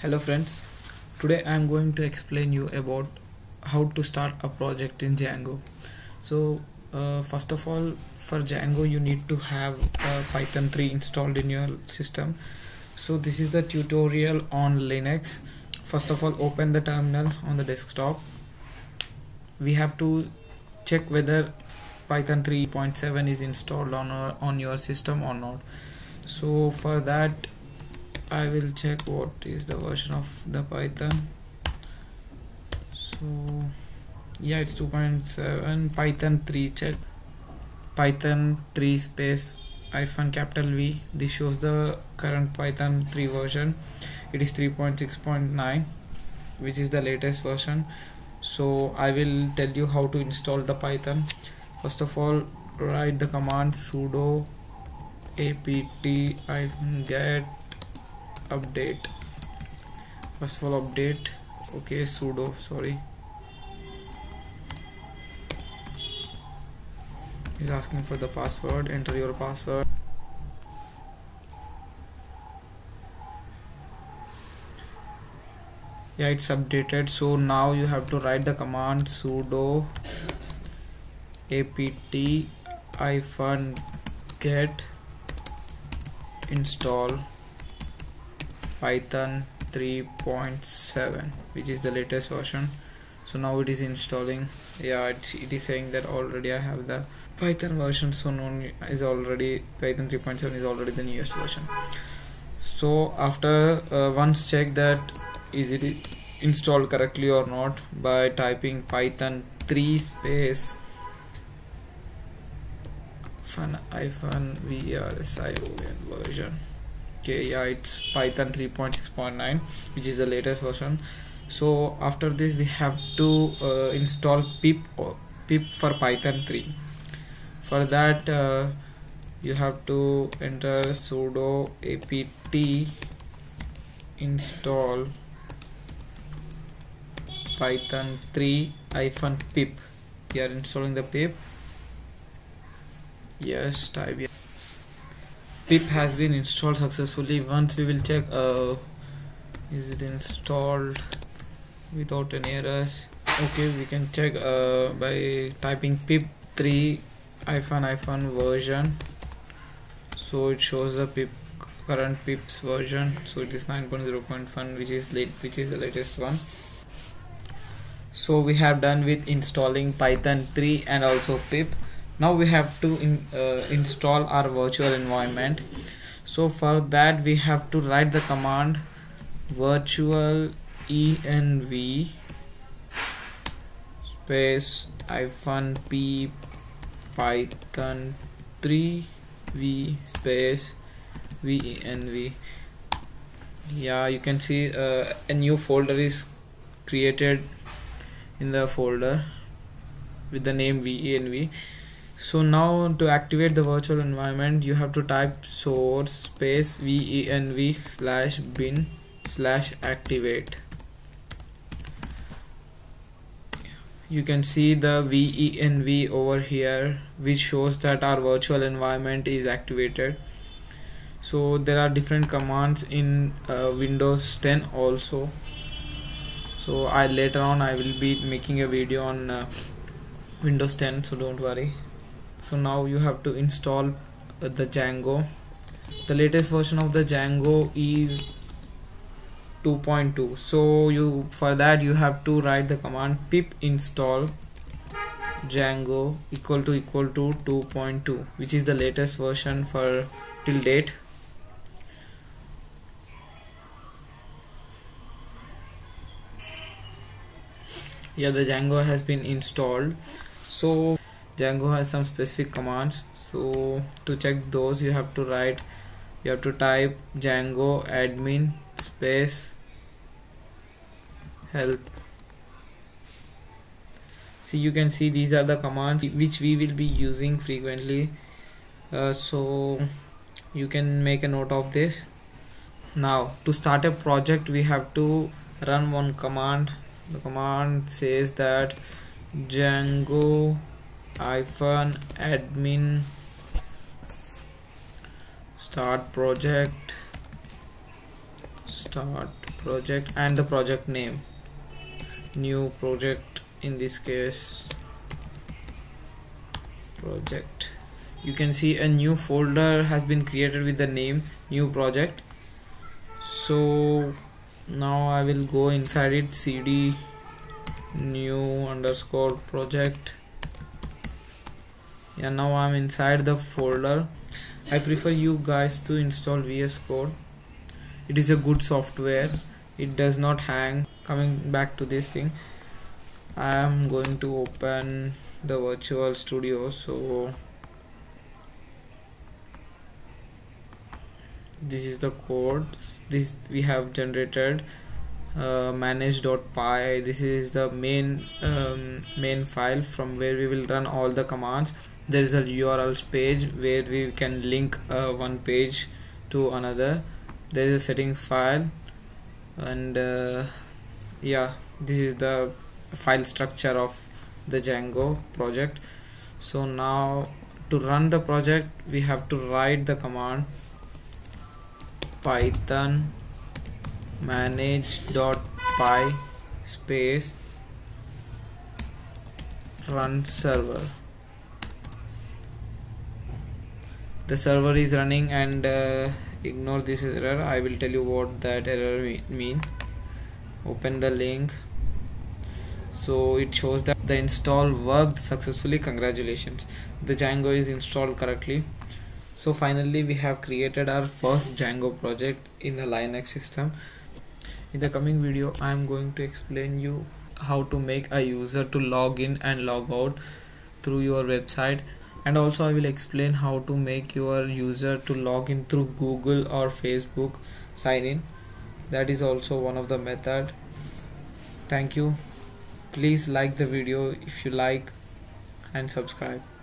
hello friends. Today i'm going to explain you about how to start a project in django. So uh, first of all for django you need to have uh, python 3 installed in your system. So this is the tutorial on linux. First of all open the terminal on the desktop. We have to check whether python 3.7 is installed on uh, on your system or not. So for that I will check what is the version of the Python. So yeah it's 2.7 Python 3 check. Python 3 space hyphen capital V. This shows the current Python 3 version. It is 3.6.9 which is the latest version. So I will tell you how to install the Python. First of all write the command sudo apt get update. First of all update. Okay sudo sorry. Is asking for the password. Enter your password. Yeah it's updated. So now you have to write the command sudo apt hyphen get install python 3.7 which is the latest version. So now it is installing. Yeah it, it is saying that already i have the python version so known is already python 3.7 is already the newest version. So after uh, once check that is it installed correctly or not by typing python 3 space fun hyphen vrsion version okay yeah it's python 3.6.9 which is the latest version. So after this we have to uh, install pip pip for python 3 for that uh, you have to enter sudo apt install python 3 hyphen pip. We are installing the pip. Yes type pip has been installed successfully. Once we will check uh, is it installed without any errors? Okay we can check uh, by typing pip 3 hyphen hyphen version. So it shows the pip current pips version. So it is 9.0.1 which is late which is the latest one. So we have done with installing python 3 and also pip now we have to in, uh, install our virtual environment. So for that we have to write the command virtual env space hyphen p python 3 v space venv yeah you can see uh, a new folder is created in the folder with the name venv so now to activate the virtual environment you have to type source space venv slash bin slash activate. You can see the venv over here which shows that our virtual environment is activated. So there are different commands in uh, windows 10 also. So i later on i will be making a video on uh, windows 10 so don't worry so now you have to install uh, the Django. The latest version of the Django is 2.2 so you for that you have to write the command pip install Django equal to equal to 2.2 which is the latest version for till date. Yeah the Django has been installed. So Django has some specific commands. So to check those you have to write you have to type Django admin space help. See you can see these are the commands which we will be using frequently. Uh, so you can make a note of this. Now to start a project we have to run one command. The command says that Django hyphen admin start project start project and the project name. New project in this case. Project. You can see a new folder has been created with the name new project. So now I will go inside it cd new underscore project yeah now I'm inside the folder. I prefer you guys to install VS Code. It is a good software. It does not hang. Coming back to this thing I am going to open the virtual studio so this is the code. This we have generated uh, manage.py this is the main um, main file from where we will run all the commands. There is a urls page where we can link uh, one page to another. There is a settings file and uh, yeah this is the file structure of the Django project. So now to run the project we have to write the command python manage.py space run server. The server is running and uh, ignore this error. I will tell you what that error mean. Open the link. So it shows that the install worked successfully. Congratulations. The Django is installed correctly. So finally we have created our first Django project in the Linux system in the coming video I am going to explain you how to make a user to log in and log out through your website. And also I will explain how to make your user to log in through Google or Facebook sign in that is also one of the method. Thank you. Please like the video if you like and subscribe